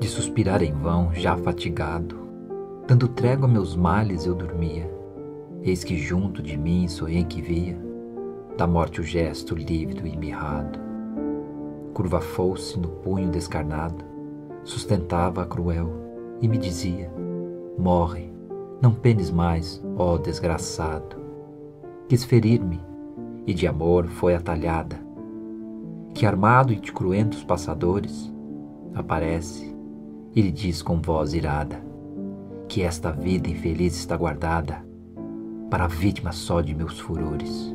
De suspirar em vão, já fatigado, dando trégua a meus males eu dormia. Eis que junto de mim sonhei que via da morte o gesto lívido e mirrado. Curva fosse no punho descarnado, sustentava a cruel e me dizia: Morre, não penes mais, ó desgraçado. Quis ferir-me e de amor foi atalhada, que armado e de cruentos passadores aparece e lhe diz com voz irada que esta vida infeliz está guardada para a vítima só de meus furores.